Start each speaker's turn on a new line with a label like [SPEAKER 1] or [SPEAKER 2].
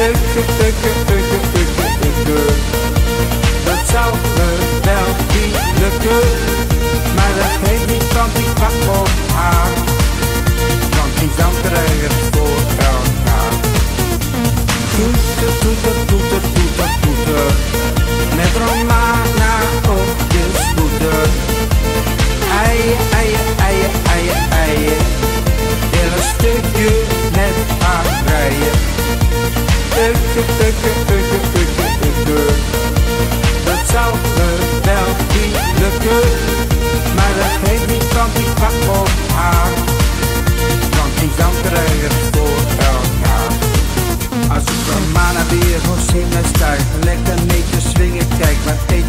[SPEAKER 1] That's how Lekker netjes je gewoon swingen, kijk maar.